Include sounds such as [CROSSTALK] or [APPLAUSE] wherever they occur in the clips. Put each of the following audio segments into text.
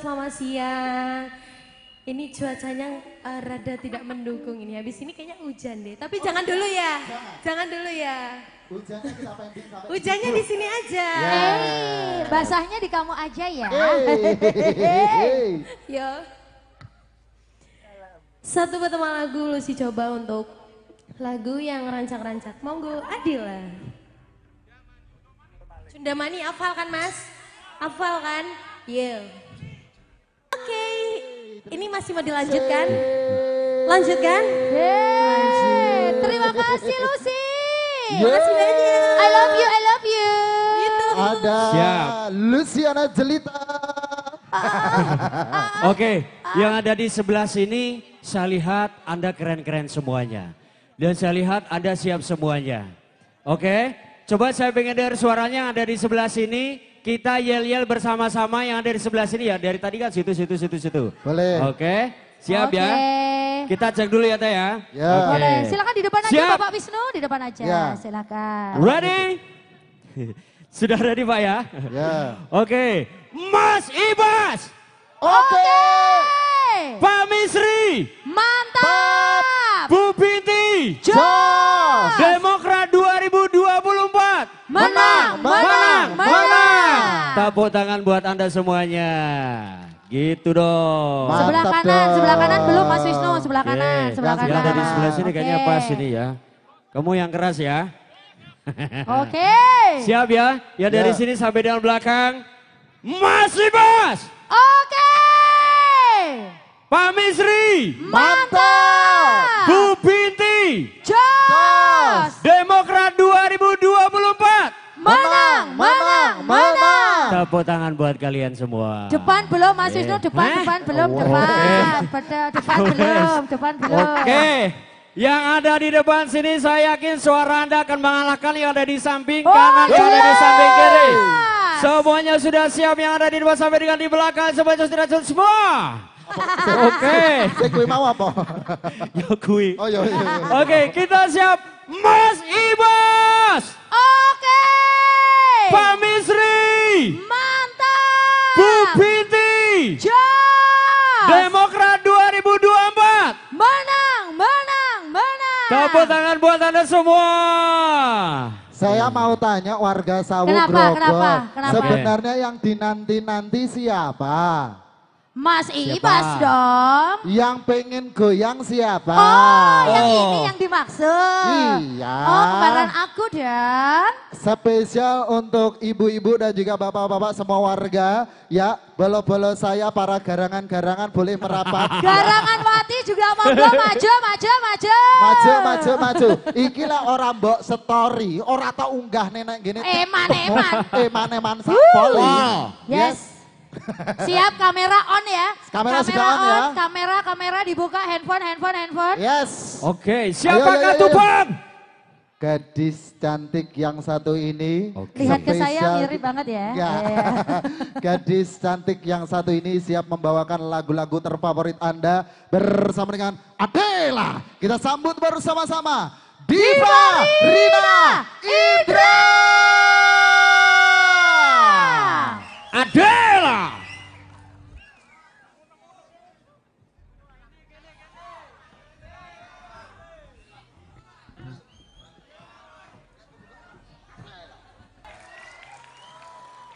selamat siang. Ini cuacanya uh, rada tidak mendukung ini. Habis ini kayaknya hujan deh. Tapi jangan dulu ya. Jangan dulu ya. Hujannya kita pengen sampai Hujannya di sini aja. Eh, basahnya di kamu aja ya. Hey. [LAUGHS] Yo. Satu pertama lagu Lucy coba untuk lagu yang rancak-rancak. Monggo Adila. Sundamani hafal kan mas? Hafal kan? Iya. Oke. Ini masih mau dilanjutkan? Lanjutkan? Yeay, terima kasih Lucy. Makasih banyak. I love you, I love you. Gitu. Ada Siap. Luciana Jelita. Oke, yang ada di sebelah sini saya lihat Anda keren-keren semuanya. Dan saya lihat Anda siap semuanya. Oke, coba saya pengen dengar suaranya yang ada di sebelah sini. Kita yel-yel bersama-sama yang ada di sebelah sini ya. Dari tadi kan situ, situ, situ, situ. Boleh. Oke, siap Oke. ya. Kita cek dulu ya Teh ya. Ya. Oke. Boleh, silakan di depan aja Siap. Bapak Wisnu, di depan aja. Ya. Silakan. Ready? [LAUGHS] Sudah ready Pak ya? Ya. [LAUGHS] Oke, Mas Ibas, Oke. Pak Misri, Mantap. Bu Binti, Jos. Demokrat 2024. Menang, menang, menang. Tepuk tangan buat Anda semuanya. Gitu dong. Ma- Sebelah Mantap kanan, dong. sebelah kanan belum Mas Wisnu, sebelah Oke. kanan, sebelah kanan. Yang dari sebelah sini kayaknya Oke. pas ini ya. Kamu yang keras ya. [LAUGHS] Oke. Siap ya? Ya dari Ya. sini sampai dengan belakang. Mas Ibas, Oke. Pak Misri, Mantap. Bu Binti, Jos. Demokrat 2024. Menang, menang, menang. Tepuk tangan buat kalian semua. Depan belum Mas Wisnu, depan, Hah? depan belum, Oh, depan. oke. Depan, depan belum, depan belum. Oke. Yang ada di depan sini saya yakin suara Anda akan mengalahkan yang ada di samping Oh, kanan dan ada di samping kiri. Semuanya sudah siap yang ada di depan sampai dengan di belakang semuanya sudah siap semua. Oke. Saya kui mau apa? Yo kui. Oh iya. Oke, kita siap. Mas Ibas, Oke. Pak Misri, Mantap. Bu Binti, Jos. Demokrat 2024. Menang, menang, menang. Tepuk tangan buat Anda semua. Saya mau tanya warga Sawu Kenapa, Grogol. kenapa, kenapa? Sebenarnya yang dinanti-nanti siapa? Mas Ibas dong. Yang pengen goyang siapa? Oh, yang Oh. ini yang dimaksud. Iya. Oh, kembaran aku dong. Spesial untuk ibu-ibu dan juga bapak-bapak semua warga. Ya, bolo-bolo saya para garangan-garangan boleh merapat. [LAUGHS] Garangan Wati juga monggo [LAUGHS] maju, maju, maju. maju, maju, maju. Iki lah orang mbok story, ora tau unggah nenek gini. [LAUGHS] Eman, eman. Eman, eman. Wow. Yes. Siap kamera on ya. Kamera sudah on ya. Kamera, kamera dibuka handphone, handphone, handphone. Yes. Oke, ayo, ayo. Tupan? Gadis cantik yang satu ini. Oke. Lihat ke saya mirip banget ya. Ya. Iya. [LAUGHS] Gadis cantik yang satu ini siap membawakan lagu-lagu terfavorit Anda bersama dengan Adela. Kita sambut bersama-sama Diva Rina Indra. Adela.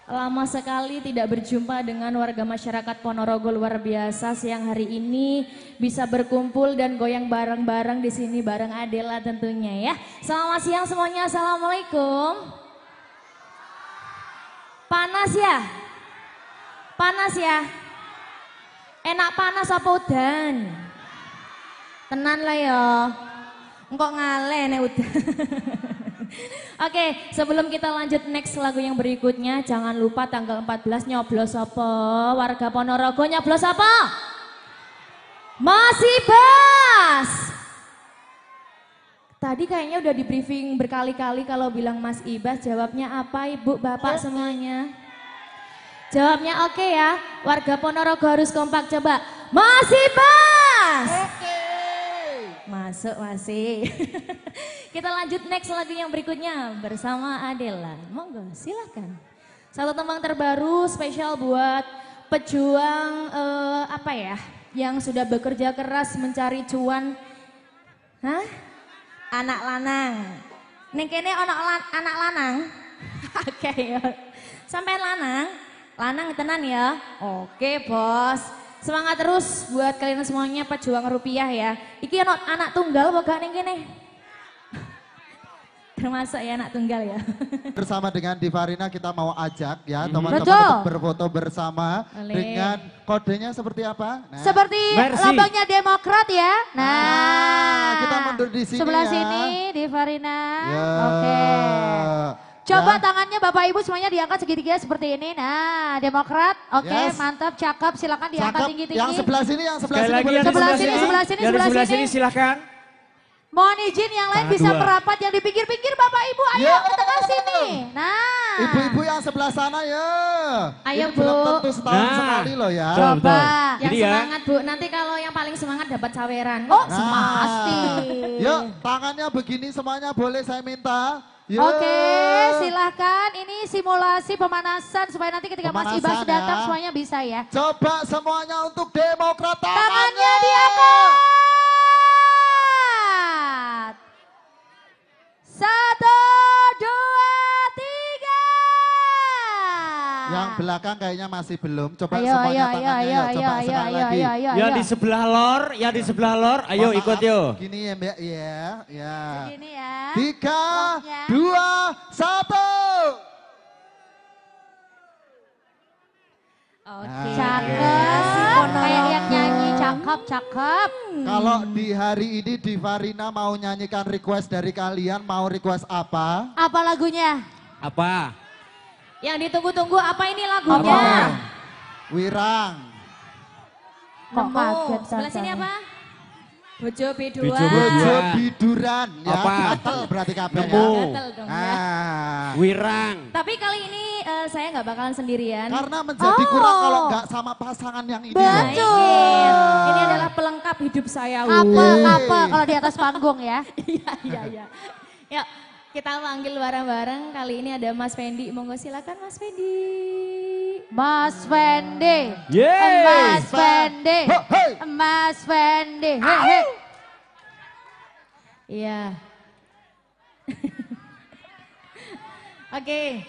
Lama sekali tidak berjumpa dengan warga masyarakat Ponorogo luar biasa. Siang hari ini bisa berkumpul dan goyang bareng-bareng di sini bareng Adela tentunya ya. Selamat siang semuanya. Assalamualaikum. Panas ya? Panas ya? Enak panas apa udan? Tenan lah ya. Engkok ngale nek udan. [LAUGHS] Oke, sebelum kita lanjut next lagu yang berikutnya, jangan lupa tanggal 14 nyoblos apa? Warga Ponorogo nyoblos apa? Masih bas. Tadi kayaknya udah di briefing berkali-kali kalau bilang Mas Ibas, jawabnya apa Ibu, Bapak semuanya? Jawabnya oke ya, warga Ponorogo harus kompak coba. Masih bas. Masuk masih. [LAUGHS] Kita lanjut next lagu yang berikutnya bersama Adela. Monggo silahkan. Satu tembang terbaru spesial buat pejuang eh, apa ya? Yang sudah bekerja keras mencari cuan. Hah? Anak lanang. Ning kene ana lan- anak lanang. [LAUGHS] Oke ya. Sampai lanang, lanang tenan ya. Oke, Bos. Semangat terus buat kalian semuanya pejuang rupiah ya. Iki ana anak tunggal apa gak ning kene? [LAUGHS] Termasuk ya anak tunggal ya. [LAUGHS] Bersama dengan Divarina kita mau ajak ya Hmm. teman-teman untuk berfoto bersama Boleh. dengan kodenya seperti apa? Nah, Seperti Mercy. lambangnya Demokrat ya. Nah, Ah, kita mundur di sini Sebelah ya. sini, di Farina. Ya. Oke. Coba Ya. tangannya Bapak Ibu semuanya diangkat segitiga seperti ini. Nah, Demokrat. Oke, Yes. mantap, cakep. Silakan diangkat tinggi-tinggi. Yang sebelah sini, yang sebelah Sekali sini. boleh yang Sebelah sebelah sini, sini. sebelah sini, sebelah sebelah sini. sini silakan. Mohon izin yang lain Tangan bisa dua. merapat yang dipikir-pikir Bapak Ibu. Ayo Ya. ke tengah sini. Nah. Ibu-ibu yang sebelah sana ya. Ayo, Ini belum Bu. tentu setahun Nah. sekali loh ya. Coba. betul. Yang Jadi ya, semangat Bu, nanti kalau yang paling semangat dapat caweran. Oh, semangat. pasti. Yuk, tangannya begini semuanya boleh saya minta. Yuk. Oke, silahkan. Ini simulasi pemanasan supaya nanti ketika Mas Ibas Pemanasan datang ya. semuanya bisa ya. Coba semuanya untuk Demokrat Tangannya tangannya. diangkat. Satu, dua, tiga. Yang belakang kayaknya masih belum. Coba Ayo, semuanya ayo, ayo, tangannya ayo, ya. ayo, Coba ayo, sekali ayo, lagi. ayo, ayo, yang ayo. di sebelah lor, yang di sebelah lor, ayo Mohon ikut yuk. Gini ya Mbak, ya. ya. Begini ya. Tiga, Longnya. Dua, satu. Oke. Nah, Cakep. Kayak yang nyanyi cakep, cakep. Kalau di hari ini Divarina mau nyanyikan request dari kalian, mau request apa? Apa lagunya? Apa? Yang ditunggu-tunggu apa ini lagunya? Apa? Wirang. Kok kaget Sebelah sini apa? Bojo B2. Bojo biduran ya. Apa? Gatel berarti kabeh ya. Gatel dong ya. Ah. Wirang. Tapi kali ini eh, saya nggak bakalan sendirian. Karena menjadi Oh. kurang kalau nggak sama pasangan yang ini. Betul. loh. Ini, adalah pelengkap hidup saya. Apa, apa [LAUGHS] kalau di atas panggung ya? [LAUGHS] Iya, iya, iya. Yuk, kita panggil bareng-bareng. Kali ini ada Mas Fendi. Monggo silakan Mas Fendi. Mas Fendi. Yeay. Mas Fendi. Mas Fendi. Hei, hei. Iya. [LAUGHS] Oke,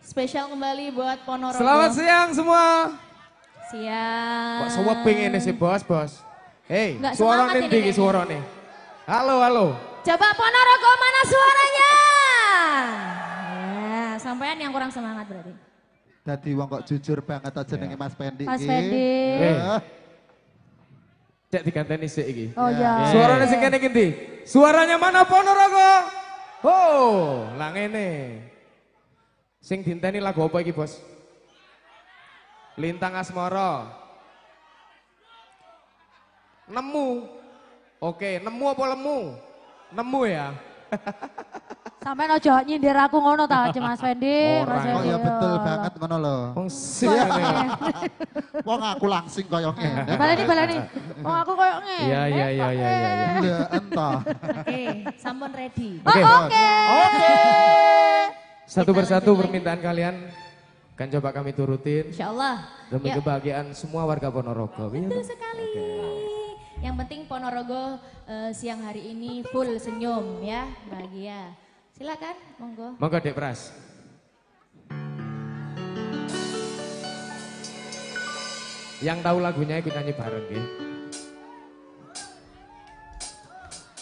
spesial kembali buat Ponorogo. Selamat siang semua. Siap. Kok semua pengen sih bos bos. Hei, suara nih tinggi suara nih. Halo halo. Coba Ponorogo mana suaranya? Ya, sampean yang kurang semangat berarti. Tadi wong kok jujur banget aja jenenge Mas Pendi. Mas iki. Fendi. Eh, Cek diganteni sih iki. Oh ya. Suaranya sing kene iki ndi? Suaranya mana Ponorogo? Oh, lah ngene. Sing dinteni lagu apa iki, Bos? Lintang Asmara. Nemu. Oke, nemu apa lemu? Nemu ya. [LAUGHS] Sampai ojo nyindir aku ngono ta aja Mas Fendi. Mas Fendi. ya betul Oh, banget ngono lho. Wong sing. [LAUGHS] Wong aku langsing koyo ngene. Baleni baleni. Oh aku koyo ngene. Iya iya iya iya iya. iya. Iya, entah. Oke, sampun ready. Oh, Oke. Oke. Oke. Satu persatu permintaan kalian kan coba kami turutin Insya Allah. demi Yuk. kebahagiaan semua warga Ponorogo. Iya, Betul Bang? sekali. Yang penting Ponorogo eh, siang hari ini full senyum ya, bahagia. Silakan, monggo. Monggo Dek Pras. Yang tahu lagunya ikut nyanyi bareng ya.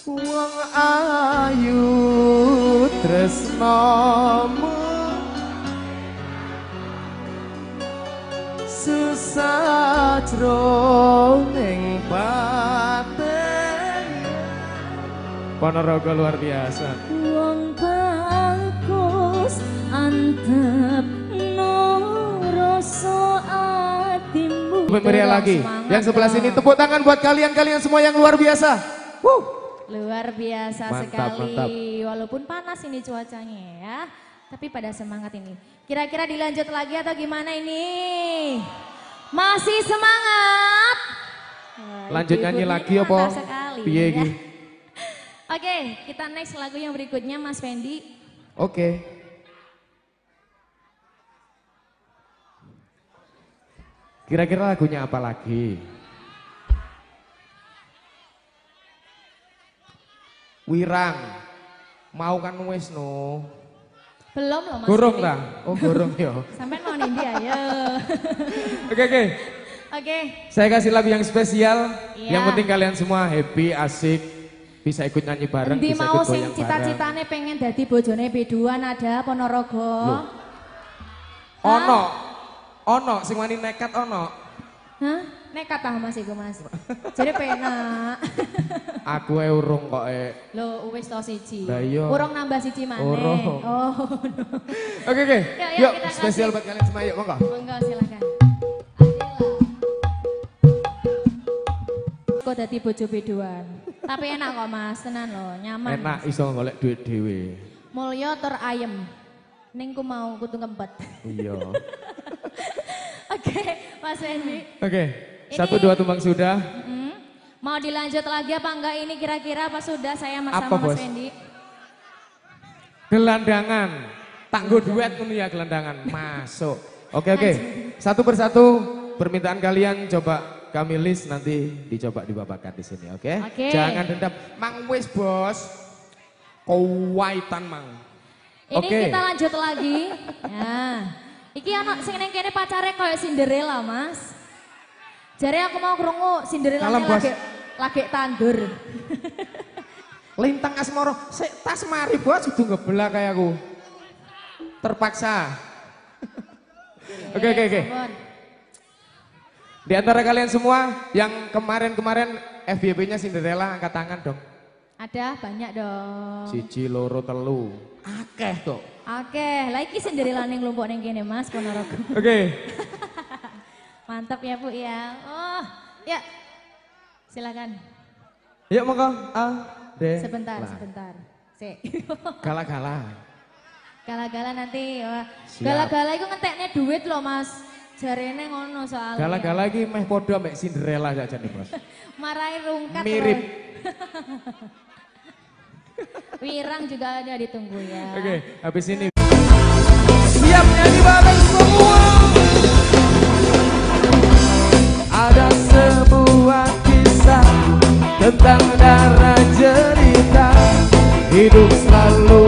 Wong ayu tresnomu susah jroning batin Ponorogo luar biasa. Meriah lagi. Semangat Yang sebelah dong. sini tepuk tangan buat kalian-kalian semua yang luar biasa. Wuh. Luar biasa Mantap, sekali. mantap. Walaupun panas ini cuacanya ya. Tapi pada semangat ini. Kira-kira dilanjut lagi atau gimana ini? Masih semangat? Wah, Lanjut nyanyi lagi apa? Piye ya. iki? [LAUGHS] Oke, kita next lagu yang berikutnya Mas Fendi. Oke. Kira-kira lagunya apa lagi? Wirang. Mau kan wis no. Belum loh Mas. Billy. ta? Oh, gorong ya. [LAUGHS] Sampai mau Nindi ayo. [LAUGHS] Oke, oke. Oke. Saya kasih lagu yang spesial. Iya. Yang penting kalian semua happy, asik, bisa ikut nyanyi bareng, Endi bisa mau ikut sing cita-citane pengen dadi bojone Beduan ada Ponorogo. Ono. Ono sing wani nekat ono. Hah? Nekat ah Mas iku Mas. Jadi penak. [LAUGHS] Aku e urung kok e. Lo wis to siji. Iya. Urung nambah siji maneh. Urung. Oh. [LAUGHS] Oke, oke. Yuk, yuk, Yuk, spesial buat kalian semua yuk, monggo. Monggo silakan. Kok dadi bojo Beduan. Tapi enak kok Mas, tenan loh, nyaman. Enak iso golek duit dhewe. Mulya tur ayem. Ning ku mau kutu ngempet. Iya. [LAUGHS] Oke, Mas Wendy. Oke. Satu dua tumbang sudah. Mau dilanjut lagi apa enggak ini kira-kira apa sudah saya mas Apa, sama Mas Bos? Wendy? Gelandangan. Tangguh duet ngono ya gelandangan. Masuk. Oke, oke. Satu persatu permintaan kalian coba kami list nanti dicoba dibabakan di sini, oke? Oke. Jangan dendam. Mang wis, Bos. Kowaitan, Mang. Ini kita lanjut lagi. Ya. Iki anak sing neng kene pacare koyo Cinderella, Mas. Jare aku mau krungu Cinderella Kalem, lagi lagi tandur. Lintang Asmoro, sik tas mari bos kudu ngebelah kayak aku. Terpaksa. Oke oke oke. Sampun. Di antara kalian semua yang kemarin-kemarin FYP-nya Cinderella angkat tangan dong. Ada banyak dong. Siji loro telu. Akeh tuh. Oke, lagi Cinderella ning lumpuk ning kene, Mas Ponorogo. [LAUGHS] Oke. Mantap ya, Bu ya. Oh, ya. Silakan. Yuk monggo. A, D. Sebentar, lah. sebentar. Sik. [LAUGHS] Gala-gala. Gala-gala nanti. Siap. Gala-gala itu ngeteknya duit loh mas. Jarene ngono soalnya. Gala-gala iki meh podo mek Cinderella aja nih bos. [LAUGHS] Marahi rungkat Mirip. Wirang juga ada ditunggu ya. Oke, habis ini. Siap nyanyi bareng semua. Ada sebuah kisah tentang darah cerita hidup selalu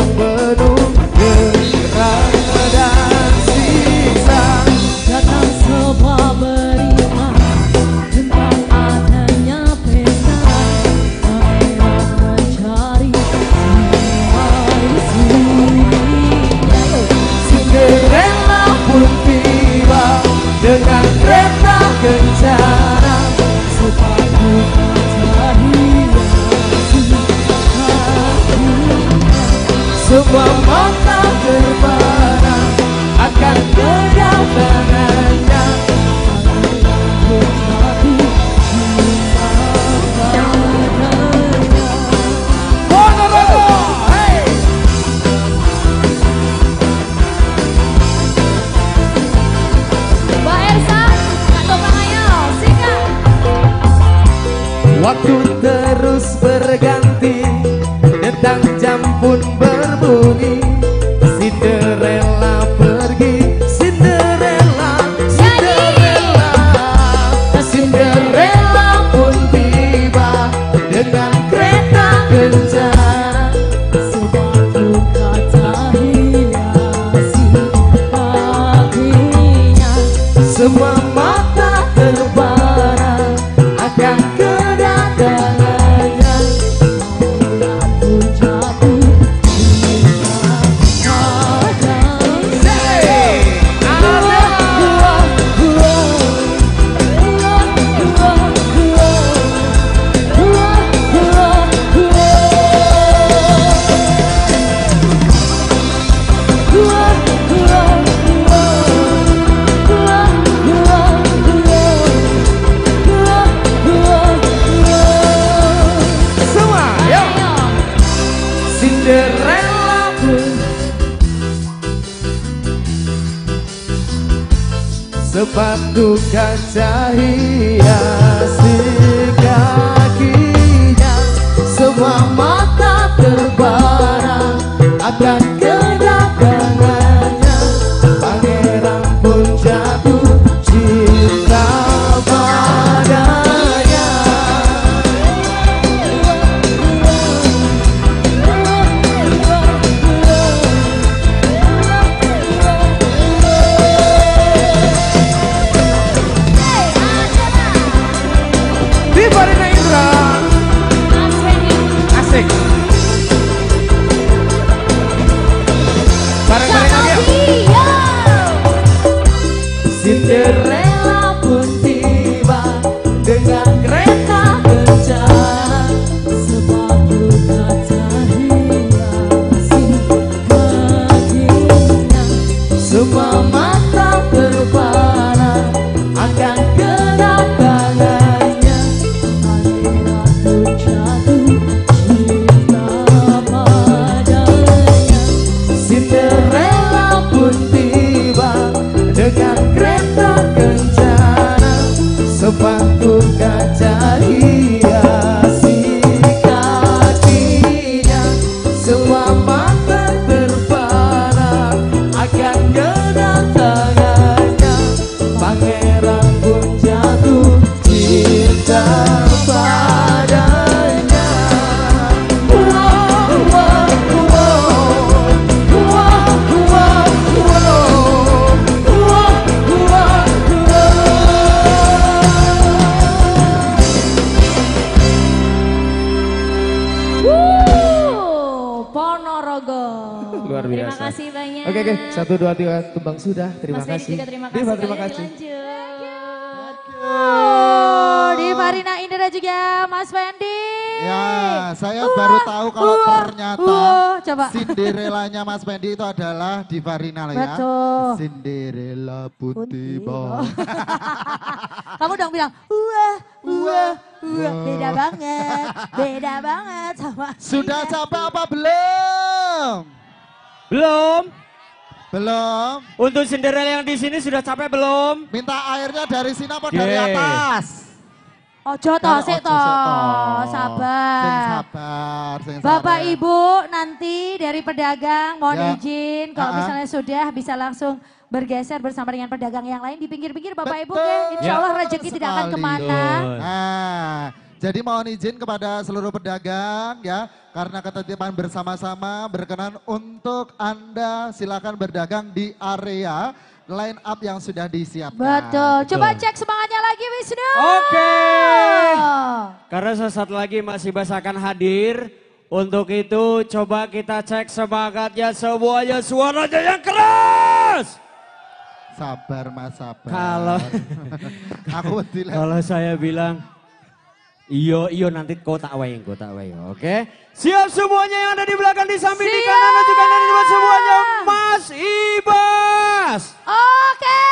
Superman. Oke satu dua tiga tumbang sudah. Terima Mas kasih. juga terima kasih. Diva, terima kasih. Lanjut. Oh, di Marina Indra juga Mas Fendi. Ya, saya Wah, baru tahu kalau wah, ternyata wah, coba. Cinderellanya Mas Fendi itu adalah Diva Rina loh ya. Betul. Cinderella putih Putih. [LAUGHS] Kamu dong bilang, wah, wah, wah, beda banget, beda banget sama. Sudah capek apa belum? Belum? Belum. Untuk Cinderella yang di sini sudah capek belum? Minta airnya dari sini apa dari atas? Ojo toh, sik ojo toh, sabar. Sing sabar, sing Bapak sabar. Ibu nanti dari pedagang mohon Ya. izin kalau Ah, ah. misalnya sudah bisa langsung bergeser bersama dengan pedagang yang lain di pinggir-pinggir Bapak Ibu Betul ya. Insya Allah Ya. rezeki tidak akan ke mana. Nah, jadi mohon izin kepada seluruh pedagang ya, karena ketertiban bersama-sama berkenan untuk Anda silakan berdagang di area line up yang sudah disiapkan. Betul. Coba cek semangatnya lagi Wisnu. Oke. Karena sesaat lagi Mas Ibas akan hadir. Untuk itu coba kita cek semangatnya semuanya suaranya yang keras. Sabar Mas, sabar. Kalau [LAUGHS] aku tidak kalau saya bilang iyo iyo nanti kau tak wayang kau tak. Oke. Siap semuanya yang ada di belakang di samping di kanan dan juga di depan semuanya Mas Ibas, Oke.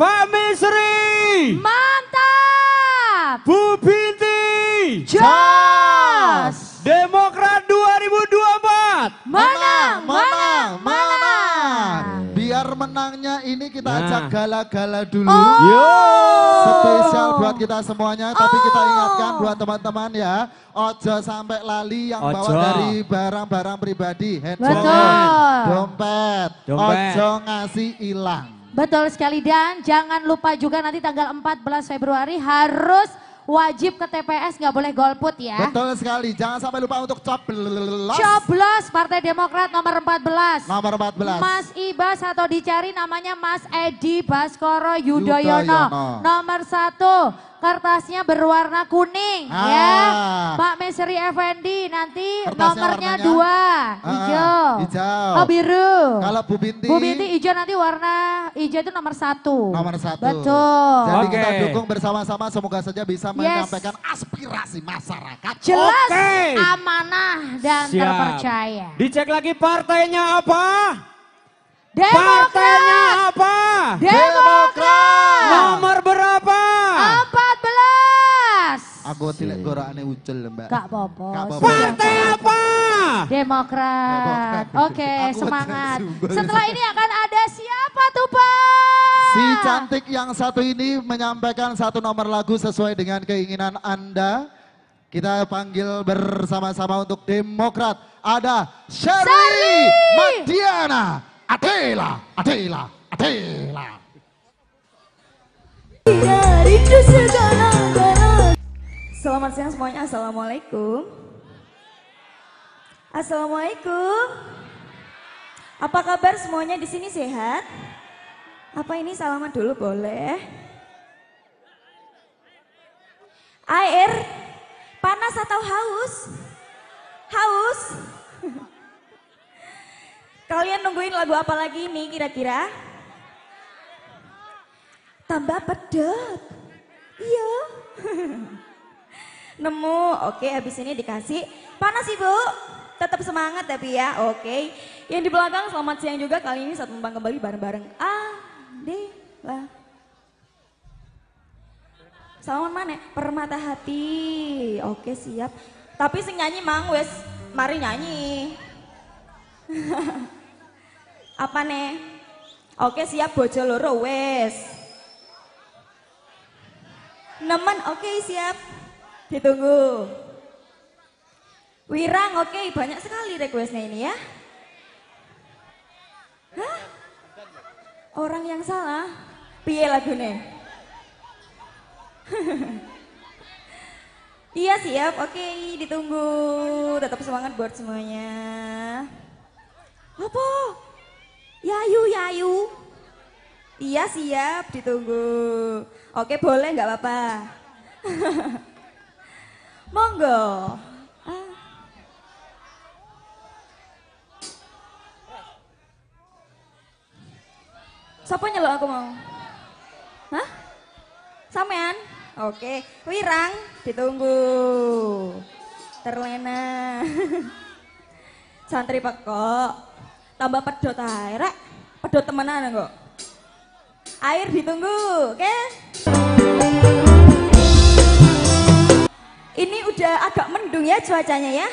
Pak Misri, Mantap. Bu Binti, Jos. Demokrat 2024. Menang, menang, menang. menang. Biar menangnya ini kita Nah. ajak gala-gala dulu. Oh. Yo. Spesial buat kita semuanya, tapi kita Oh. ingatkan buat teman-teman ya, ojo sampai lali yang bawa Ojo. dari barang-barang pribadi, handphone, Betul. dompet, Dompet. ojo ngasih hilang. Betul sekali dan jangan lupa juga nanti tanggal 14 Februari harus wajib ke TPS nggak boleh golput ya. Betul sekali, jangan sampai lupa untuk coblos Coblos Partai Demokrat nomor 14. nomor 14. Mas Ibas atau dicari namanya Mas Edi Baskoro Yudhoyono. Yudhoyono. Nomor satu, kertasnya berwarna kuning Ah. ya. Pak Mesri Effendi nanti Kertasnya nomornya warnanya? dua, Ah, hijau. hijau. Oh biru. Kalau Bu Binti, Bu Binti hijau nanti warna hijau itu nomor satu. nomor satu. Betul. Jadi Oke. kita dukung bersama-sama, semoga saja bisa Yes. menyampaikan aspirasi masyarakat. Jelas, Oke. amanah dan Siap. terpercaya. Dicek lagi partainya apa? Demokrat Partainya apa? Demokrat Nomor berapa? 14. Aku tidak gorane ucul mbak. Gak apa-apa. Partai apa? Demokrat. Oke, semangat. Setelah ini akan ada siapa tuh Pak? Si cantik yang satu ini menyampaikan satu nomor lagu sesuai dengan keinginan Anda. Kita panggil bersama-sama untuk Demokrat. Ada Sherry Sherry! Madiana. Adela, Adela, Adela. Selamat siang semuanya, Assalamualaikum. Assalamualaikum. Apa kabar semuanya di sini sehat? Apa ini salaman dulu boleh? Air, panas atau haus? Haus? [LAUGHS] Kalian nungguin lagu apa lagi nih kira-kira? Tambah pedot. Iya. [LAUGHS] Nemu, oke habis ini dikasih. Panas ibu, tetap semangat tapi ya, oke. Yang di belakang selamat siang juga, kali ini saat membang kembali bareng-bareng. Ah, deh lah. Salaman mana? Permata hati, oke siap. Tapi sing nyanyi mang wes, mari nyanyi. [LAUGHS] Apa nih? Oke siap bojo loro wes. Nemen, oke siap. Ditunggu. Wirang, oke banyak sekali requestnya ini ya. Hah? Orang yang salah? Piye lagunya? [LAUGHS] iya siap, oke ditunggu. Tetap semangat buat semuanya. Apa? Yayu, Yayu. Iya siap, ditunggu. Oke boleh nggak apa-apa. [LAUGHS] Monggo. Ah. Siapa nyelok aku mau? Hah? Sampean? Oke, Wirang ditunggu. Terlena. [LAUGHS] Santri pekok. Tambah pedot ae, rek. Pedot temenan kok. Air ditunggu, oke? Ini udah agak mendung ya cuacanya ya.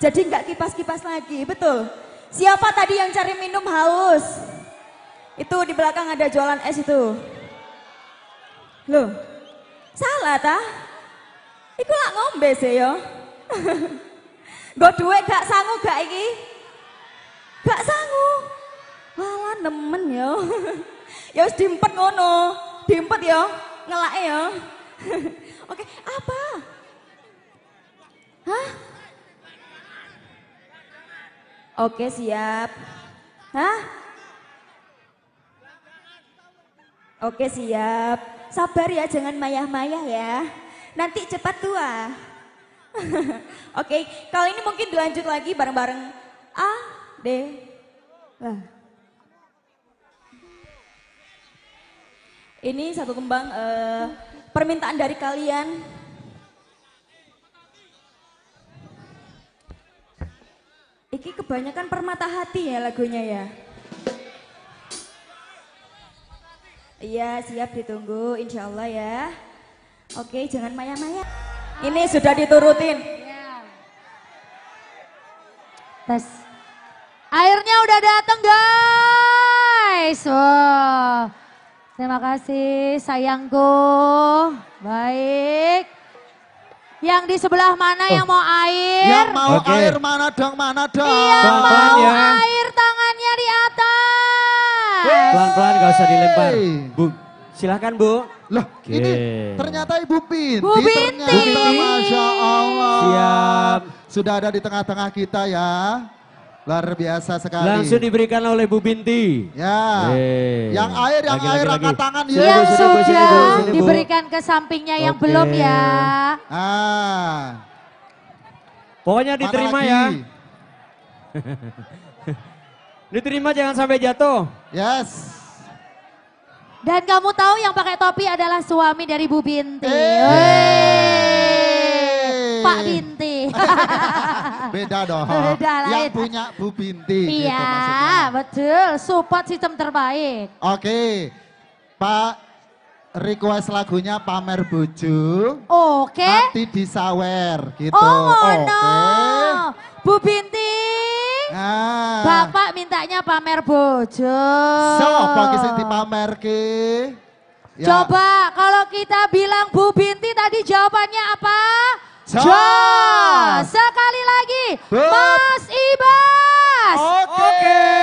Jadi nggak kipas-kipas lagi, betul. Siapa tadi yang cari minum haus? Itu di belakang ada jualan es itu. Loh, salah ta? Iku lak ngombe sih yo. [LAUGHS] Gue duit gak sangu gak iki? Gak sangu. Walah nemen yo. [LAUGHS] ya wis diempet ngono. Diempet yo, ngelake yo. [LAUGHS] Oke, apa? Hah? Oke, siap. Hah? Oke, siap. Sabar ya, jangan mayah-mayah ya. Nanti cepat tua. [LAUGHS] Oke, kali ini mungkin dilanjut lagi bareng-bareng A, D, lah. Ini satu kembang eh, permintaan dari kalian. Iki kebanyakan permata hati ya lagunya ya. Iya siap ditunggu insya Allah ya. Oke jangan maya-maya. Ini sudah diturutin. Tes. Airnya udah datang guys. Wah. Terima kasih sayangku. Baik. Yang di sebelah mana yang mau air? Yang mau Oke. air mana dong, mana dong? Yang mau Tangannya. air tangannya di atas. Pelan-pelan gak usah dilempar. Bu, silahkan Bu. Loh, Oke. ini ternyata Ibu Binti. Bu Binti. Ternyata, Masya Allah. Siap. Sudah ada di tengah-tengah kita ya. Luar biasa sekali. Langsung diberikan oleh Bu Binti. Ya. Yeay. Yang air, yang Lagi, air lagi, angkat lagi. tangan ya. Yang Bu, sini, Bu, sini, Bu, sudah sini, Bu. diberikan ke sampingnya yang belum ya. Ah. Pokoknya diterima ya. [LAUGHS] Diterima jangan sampai jatuh. Yes. Dan kamu tahu yang pakai topi adalah suami dari Bu Binti. Wey. Pak Binti. [LAUGHS] Beda dong. Beda, lain. Yang punya Bu Binti. gitu iya, maksudnya. betul. Support sistem terbaik. Oke. Pak request lagunya Pamer Bojo. Oke. Nanti disawer gitu. Oh. Oke. Bu Binti. Nah. Bapak mintanya pamer bojo. Siapa ki sing dipamerke? Ya. Coba kalau kita bilang Bu Binti tadi jawabannya apa? Jos. Sekali lagi. Mas Ibas. Oke. Pak